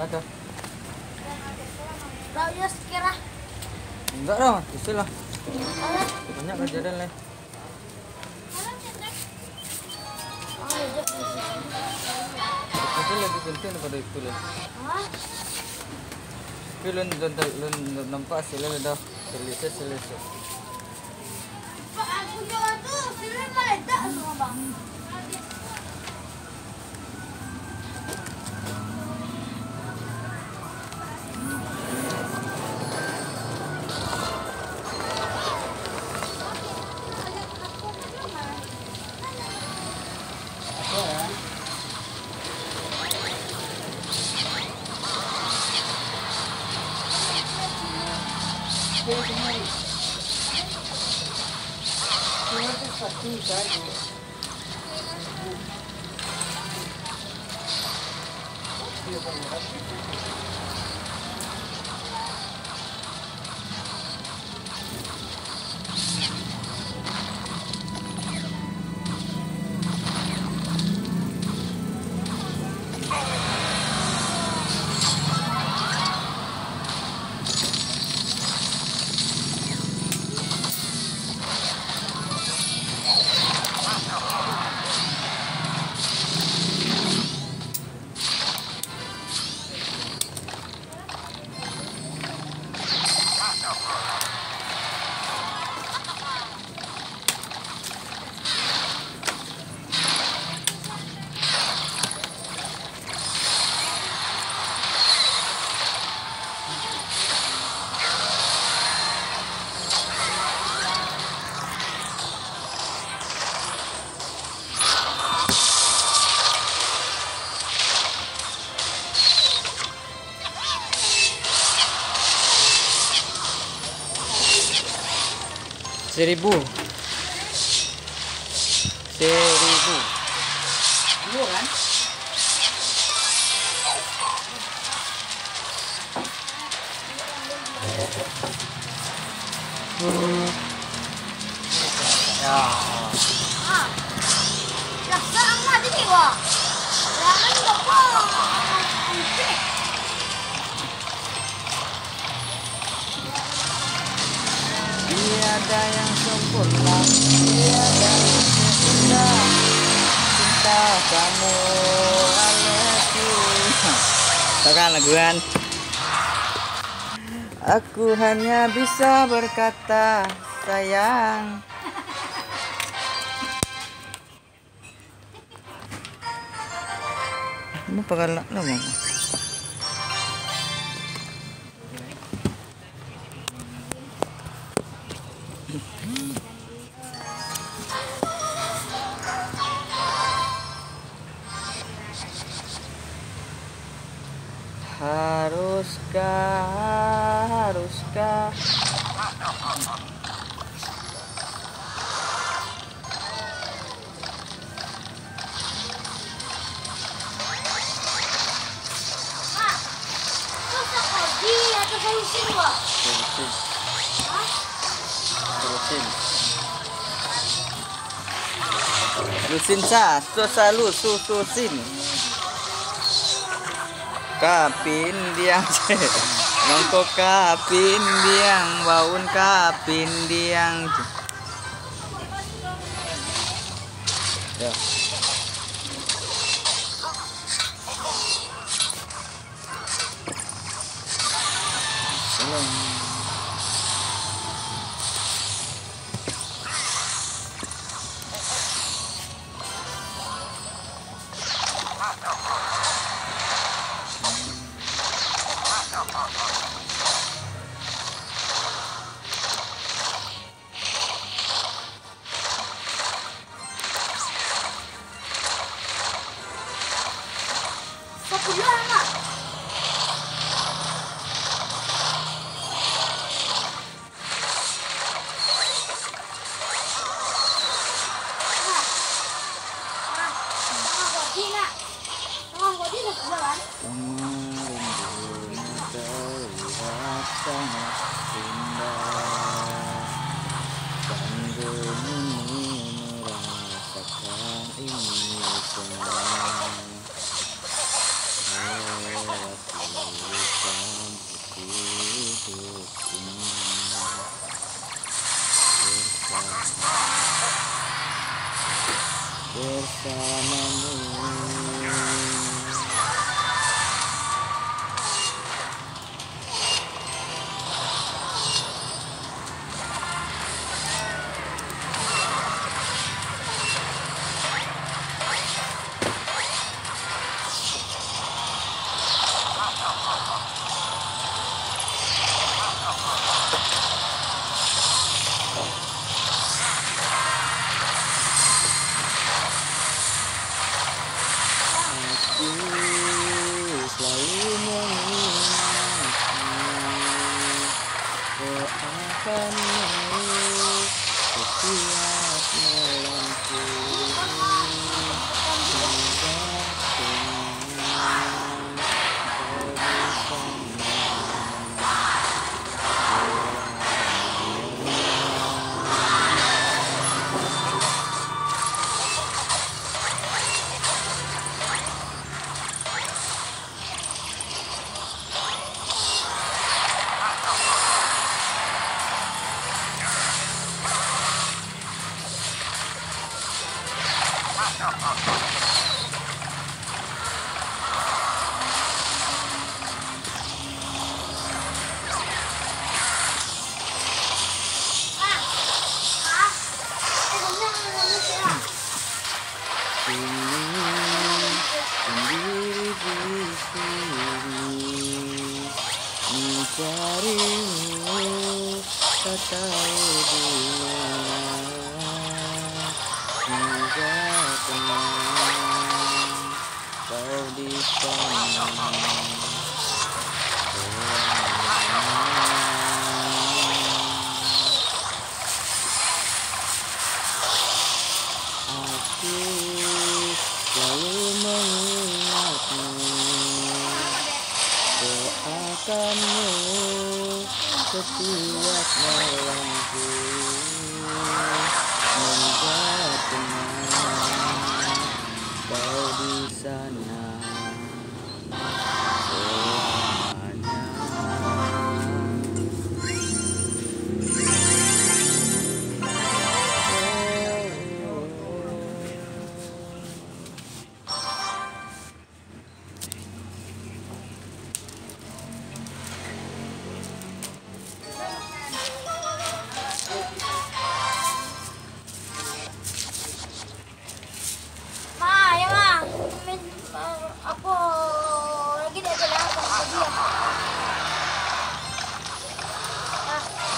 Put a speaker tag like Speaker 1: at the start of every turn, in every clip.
Speaker 1: Ada.
Speaker 2: Lah ya sekira.
Speaker 1: Enggak dong, isi lah. Banyak kejadian lah.
Speaker 2: Oh, iya.
Speaker 1: Itu lebih penting daripada itu lah. Tapi lu nampak lah dah selesai selesai.
Speaker 2: Pak, aku jual tuh, sini meledak semua bang.
Speaker 3: vejo
Speaker 1: mais.
Speaker 2: Não é isso aqui já, gente. Seribu. Dua
Speaker 1: Tiada yang sempurna, tiada yang seindah cinta kamu olehku. Tekan laguan. Aku hanya bisa berkata sayang. Ini pakalak lah Haruskah, haruskah
Speaker 2: Ah.
Speaker 1: Terusin, terusin Lusin sa, susa lu, su, susin Kapin diang Nongko kapin diang Baun kapin diang Ya. Salam. Quý Lan ạ
Speaker 2: à. Thank you. 様に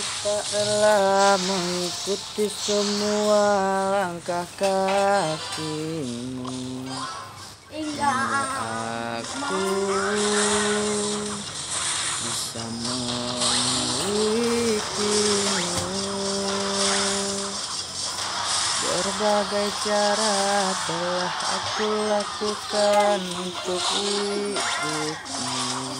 Speaker 1: Kita telah mengikuti semua langkah kakimu. Aku bisa memilikimu Berbagai cara telah aku lakukan untuk hidupmu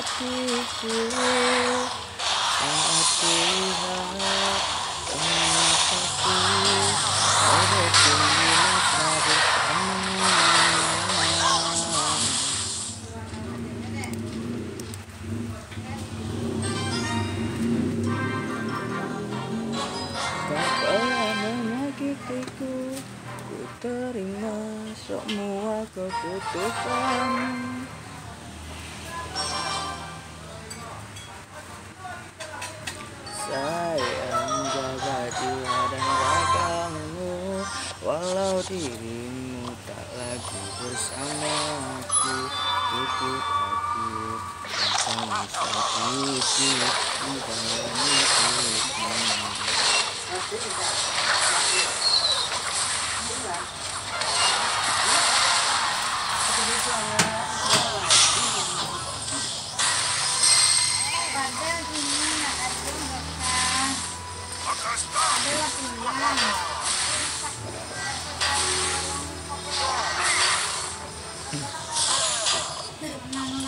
Speaker 1: Hatiku Saat Kenyasaku Kau bertinggi mesra bersama Tak pernah menyakitiku Ku terima semua keputusanmu Sayang jaga dia dan ragamu Walau dirimu tak lagi bersamaku Tutup hati dan sakiti Di dalam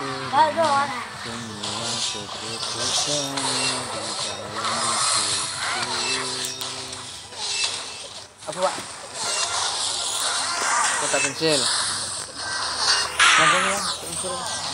Speaker 1: semua keputusan di apa pak Kita pensil Nanti pensil.